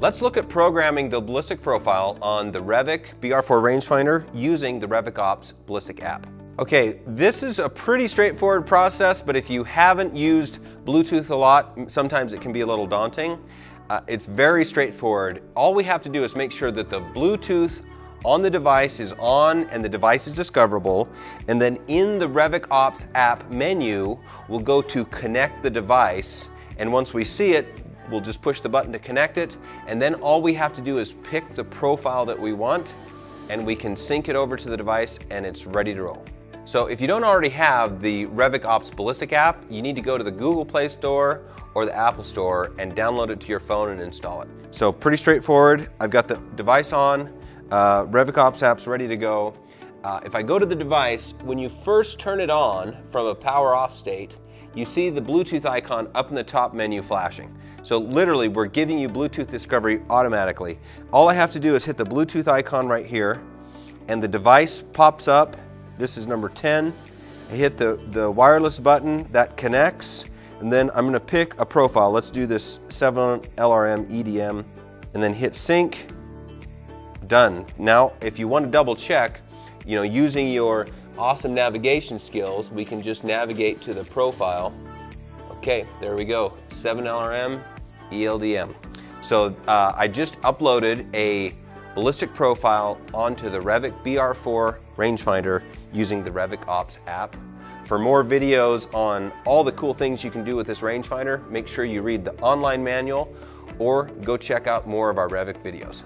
Let's look at programming the ballistic profile on the Revic BR4 rangefinder using the Revic Ops ballistic app. Okay, this is a pretty straightforward process, but if you haven't used Bluetooth a lot, sometimes it can be a little daunting. Uh, it's very straightforward. All we have to do is make sure that the Bluetooth on the device is on and the device is discoverable. And then in the Revic Ops app menu, we'll go to connect the device. And once we see it, we'll just push the button to connect it. And then all we have to do is pick the profile that we want and we can sync it over to the device and it's ready to roll. So if you don't already have the Revic Ops Ballistic app, you need to go to the Google Play Store or the Apple Store and download it to your phone and install it. So pretty straightforward. I've got the device on, uh, Revic Ops app's ready to go. Uh, if I go to the device, when you first turn it on from a power off state, you see the Bluetooth icon up in the top menu flashing. So literally, we're giving you Bluetooth discovery automatically. All I have to do is hit the Bluetooth icon right here, and the device pops up this is number 10. I hit the, the wireless button that connects, and then I'm gonna pick a profile. Let's do this 7 LRM ELDM, and then hit sync, done. Now, if you want to double check, you know, using your awesome navigation skills, we can just navigate to the profile. Okay, there we go, 7LRM ELDM. So uh, I just uploaded a ballistic profile onto the Revic BR4 rangefinder using the Revic Ops app. For more videos on all the cool things you can do with this rangefinder, make sure you read the online manual or go check out more of our Revic videos.